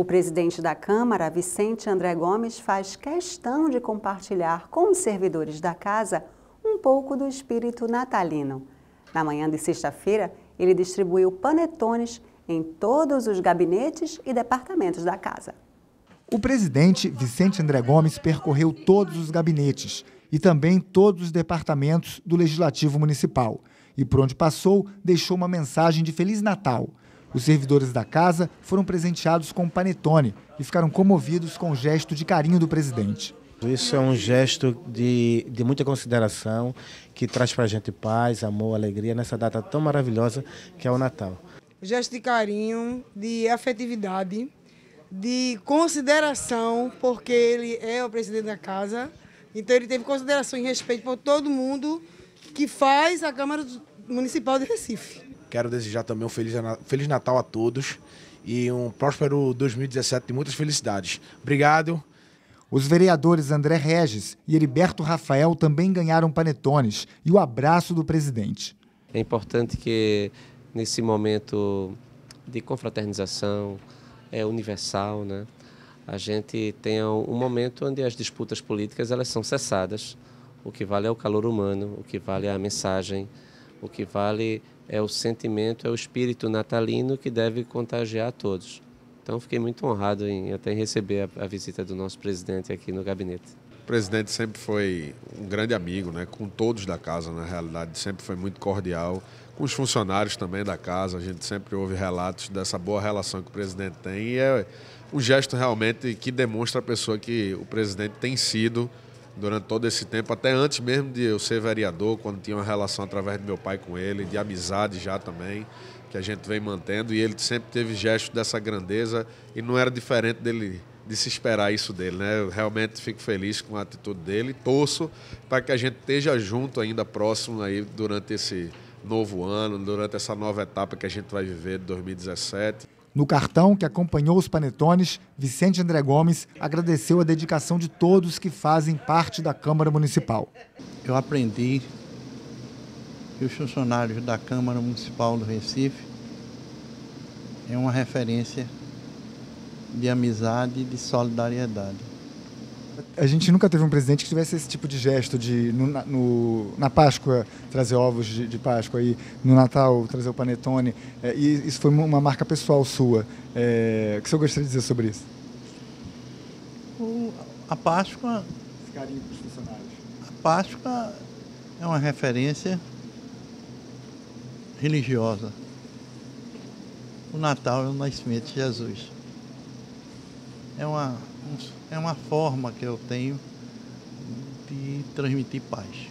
O presidente da Câmara, Vicente André Gomes, faz questão de compartilhar com os servidores da casa um pouco do espírito natalino. Na manhã de sexta-feira, ele distribuiu panetones em todos os gabinetes e departamentos da casa. O presidente, Vicente André Gomes, percorreu todos os gabinetes e também todos os departamentos do Legislativo Municipal. E por onde passou, deixou uma mensagem de Feliz Natal. Os servidores da casa foram presenteados com panetone e ficaram comovidos com o gesto de carinho do presidente. Isso é um gesto de, de muita consideração que traz para a gente paz, amor, alegria nessa data tão maravilhosa que é o Natal. Gesto de carinho, de afetividade, de consideração, porque ele é o presidente da casa. Então ele teve consideração e respeito por todo mundo que faz a Câmara Municipal de Recife. Quero desejar também um Feliz, Feliz Natal a todos e um próspero 2017 de muitas felicidades. Obrigado. Os vereadores André Regis e Heriberto Rafael também ganharam panetones e o abraço do presidente. É importante que nesse momento de confraternização é universal, né? A gente tenha um momento onde as disputas políticas elas são cessadas. O que vale é o calor humano, o que vale é a mensagem, o que vale é o sentimento, é o espírito natalino que deve contagiar a todos. Então fiquei muito honrado em até receber a, a visita do nosso presidente aqui no gabinete. O presidente sempre foi um grande amigo, né, com todos da casa, na realidade, sempre foi muito cordial, com os funcionários também da casa, a gente sempre ouve relatos dessa boa relação que o presidente tem e é um gesto realmente que demonstra a pessoa que o presidente tem sido durante todo esse tempo, até antes mesmo de eu ser vereador, quando tinha uma relação através do meu pai com ele, de amizade já também que a gente vem mantendo e ele sempre teve gestos dessa grandeza e não era diferente dele de se esperar isso dele, né? Eu realmente fico feliz com a atitude dele, torço para que a gente esteja junto ainda próximo aí durante esse novo ano, durante essa nova etapa que a gente vai viver de 2017. No cartão que acompanhou os panetones, Vicente André Gomes agradeceu a dedicação de todos que fazem parte da Câmara Municipal. Eu aprendi que os funcionários da Câmara Municipal do Recife é uma referência de amizade e de solidariedade. A gente nunca teve um presidente que tivesse esse tipo de gesto de no, no, na Páscoa trazer ovos de, de, Páscoa e no Natal trazer o panetone. É, e isso foi uma marca pessoal sua. É, o que você gostaria de dizer sobre isso? O, a Páscoa. Esse carinho para os funcionários. A Páscoa é uma referência religiosa. O Natal é o nascimento de Jesus. É uma, é uma forma que eu tenho de transmitir paz.